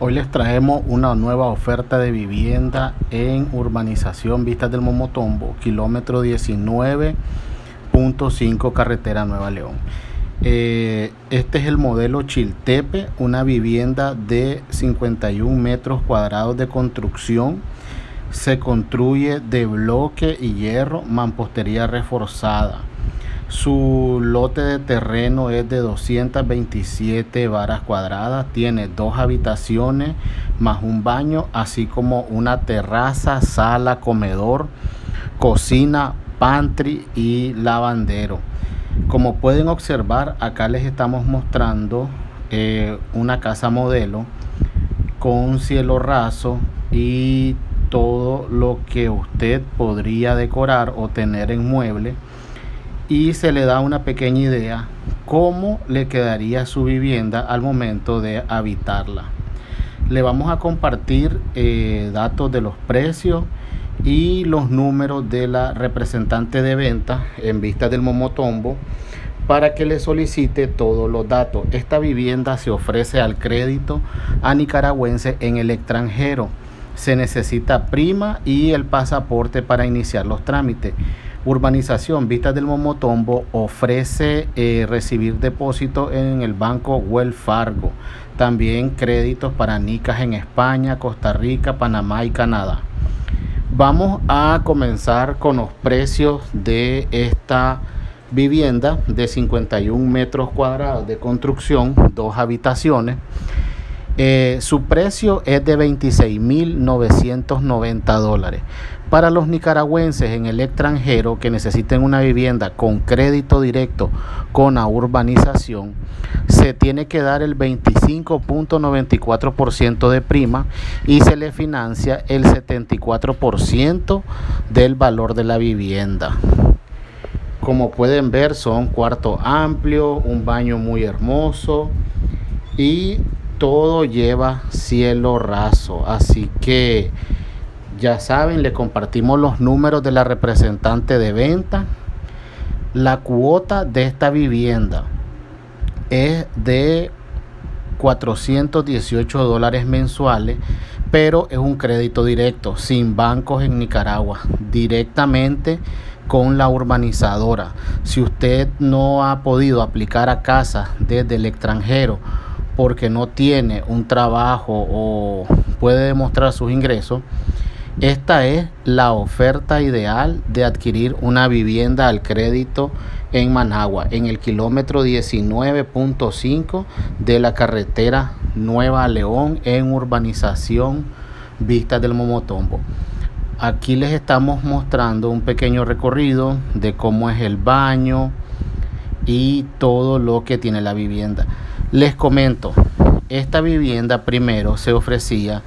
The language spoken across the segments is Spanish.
Hoy les traemos una nueva oferta de vivienda en urbanización Vistas del Momotombo, kilómetro 19.5 carretera Nueva León. Eh, este es el modelo Chiltepe, una vivienda de 51 metros cuadrados de construcción. Se construye de bloque y hierro, mampostería reforzada. Su lote de terreno es de 227 varas cuadradas, tiene dos habitaciones más un baño, así como una terraza, sala, comedor, cocina, pantry y lavandero. Como pueden observar, acá les estamos mostrando eh, una casa modelo con cielo raso y todo lo que usted podría decorar o tener en mueble y se le da una pequeña idea cómo le quedaría su vivienda al momento de habitarla. Le vamos a compartir eh, datos de los precios y los números de la representante de venta en vista del Momotombo para que le solicite todos los datos. Esta vivienda se ofrece al crédito a nicaragüense en el extranjero. Se necesita prima y el pasaporte para iniciar los trámites. Urbanización Vistas del Momotombo ofrece eh, recibir depósitos en el banco Wells Fargo. También créditos para NICAS en España, Costa Rica, Panamá y Canadá. Vamos a comenzar con los precios de esta vivienda de 51 metros cuadrados de construcción, dos habitaciones. Eh, su precio es de 26.990 dólares. Para los nicaragüenses en el extranjero que necesiten una vivienda con crédito directo con la urbanización, se tiene que dar el 25.94% de prima y se le financia el 74% del valor de la vivienda. Como pueden ver son cuarto amplio, un baño muy hermoso y todo lleva cielo raso. Así que ya saben, le compartimos los números de la representante de venta. La cuota de esta vivienda es de 418 dólares mensuales, pero es un crédito directo, sin bancos en Nicaragua, directamente con la urbanizadora. Si usted no ha podido aplicar a casa desde el extranjero porque no tiene un trabajo o puede demostrar sus ingresos, esta es la oferta ideal de adquirir una vivienda al crédito en Managua, en el kilómetro 19.5 de la carretera Nueva León en urbanización Vista del Momotombo. Aquí les estamos mostrando un pequeño recorrido de cómo es el baño y todo lo que tiene la vivienda. Les comento, esta vivienda primero se ofrecía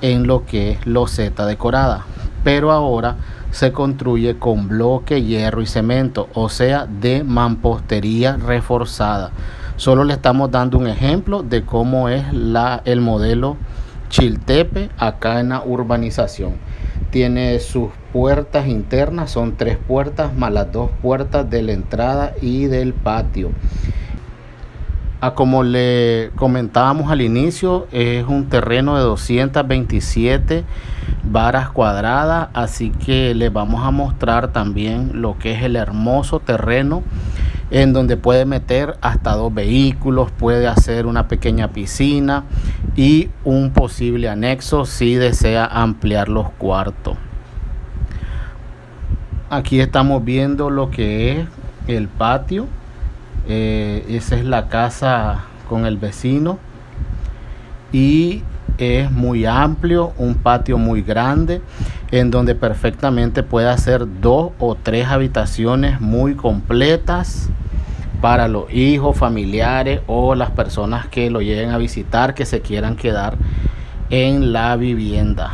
en lo que es loseta decorada, pero ahora se construye con bloque, hierro y cemento, o sea, de mampostería reforzada. Solo le estamos dando un ejemplo de cómo es la, el modelo Chiltepe acá en la urbanización. Tiene sus puertas internas, son tres puertas más las dos puertas de la entrada y del patio. A como le comentábamos al inicio, es un terreno de 227 varas cuadradas, así que les vamos a mostrar también lo que es el hermoso terreno en donde puede meter hasta dos vehículos, puede hacer una pequeña piscina y un posible anexo si desea ampliar los cuartos. Aquí estamos viendo lo que es el patio eh, esa es la casa con el vecino y es muy amplio, un patio muy grande en donde perfectamente puede hacer dos o tres habitaciones muy completas para los hijos, familiares o las personas que lo lleguen a visitar que se quieran quedar en la vivienda.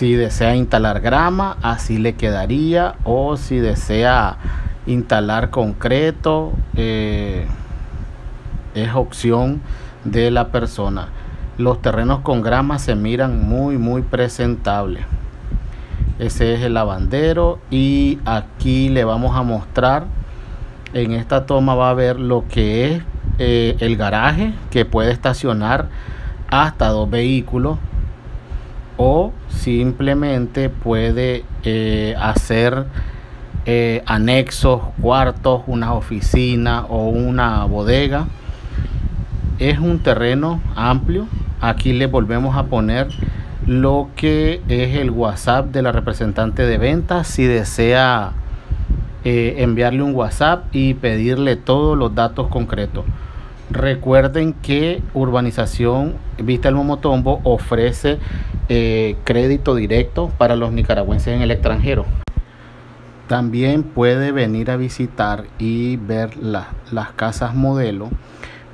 Si desea instalar grama, así le quedaría. O si desea instalar concreto, eh, es opción de la persona. Los terrenos con grama se miran muy, muy presentables. Ese es el lavandero y aquí le vamos a mostrar. En esta toma va a ver lo que es eh, el garaje que puede estacionar hasta dos vehículos o simplemente puede eh, hacer eh, anexos, cuartos, una oficina o una bodega. Es un terreno amplio. Aquí le volvemos a poner lo que es el WhatsApp de la representante de ventas si desea eh, enviarle un WhatsApp y pedirle todos los datos concretos. Recuerden que Urbanización Vista el Momotombo ofrece eh, crédito directo para los nicaragüenses en el extranjero. También puede venir a visitar y ver las casas modelo.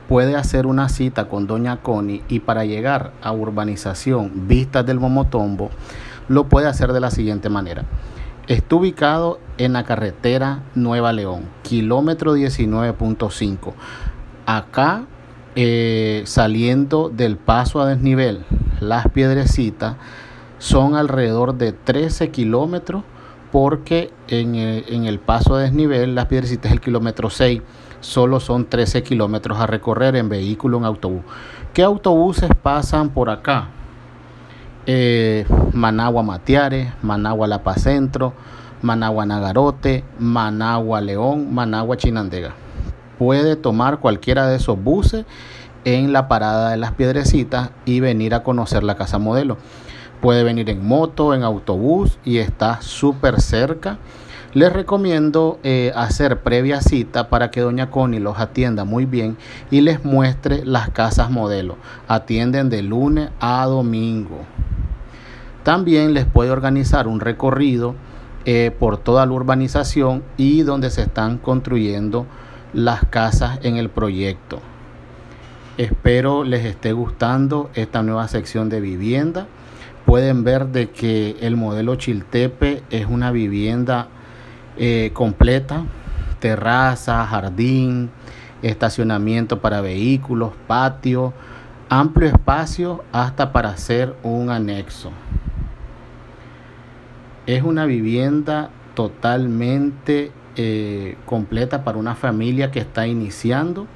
Puede hacer una cita con Doña Connie y para llegar a Urbanización Vistas del Momotombo lo puede hacer de la siguiente manera. Está ubicado en la carretera Nueva León, kilómetro 19.5. Acá, eh, saliendo del paso a desnivel, las piedrecitas son alrededor de 13 kilómetros porque en el, en el, paso a desnivel, las piedrecitas el kilómetro 6, solo son 13 kilómetros a recorrer en vehículo, en autobús. ¿Qué autobuses pasan por acá? eh, Managua Matiares, Managua La Paz Centro, Managua Nagarote, Managua León, Managua Chinandega. Puede tomar cualquiera de esos buses en la parada de las piedrecitas y venir a conocer la casa modelo. Puede venir en moto, en autobús y está súper cerca. Les recomiendo eh, hacer previa cita para que Doña Connie los atienda muy bien y les muestre las casas modelo. Atienden de lunes a domingo. También les puede organizar un recorrido eh, por toda la urbanización y donde se están construyendo las casas en el proyecto. Espero les esté gustando esta nueva sección de vivienda. Pueden ver de que el modelo Chiltepe es una vivienda eh, completa, terraza, jardín, estacionamiento para vehículos, patio, amplio espacio hasta para hacer un anexo. Es una vivienda totalmente eh, completa para una familia que está iniciando.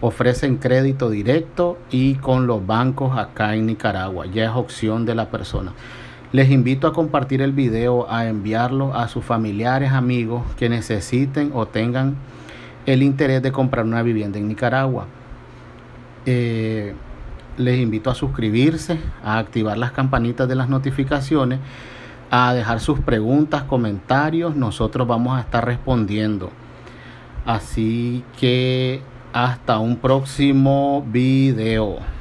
Ofrecen crédito directo y con los bancos acá en Nicaragua. Ya es opción de la persona. Les invito a compartir el video, a enviarlo a sus familiares, amigos que necesiten o tengan el interés de comprar una vivienda en Nicaragua. Eh, les invito a suscribirse, a activar las campanitas de las notificaciones a dejar sus preguntas, comentarios. Nosotros vamos a estar respondiendo. Así que hasta un próximo video.